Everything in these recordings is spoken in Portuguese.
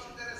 acho interessante.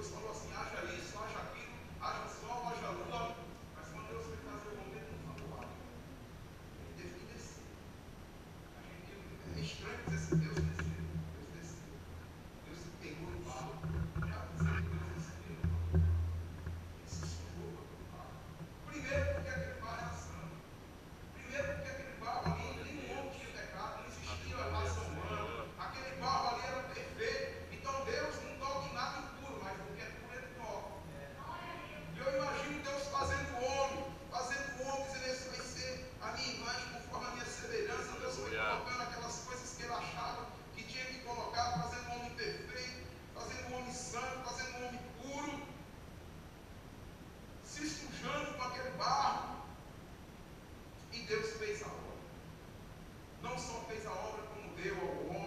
Deus falou assim, haja isso, haja aquilo, haja sol, haja lua, mas quando Deus foi fazer o momento não falou nada. ele teve que descer. A gente é estranho dizer assim, Deus só fez a obra como deu ao homem,